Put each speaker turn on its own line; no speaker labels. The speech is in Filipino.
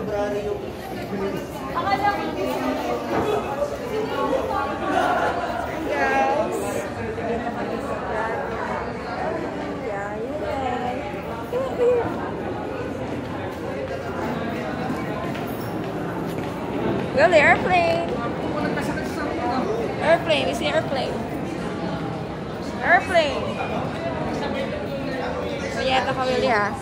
February yung... Akala ko Go the airplane. Airplane, we see airplane. Airplane. Punya tak familia.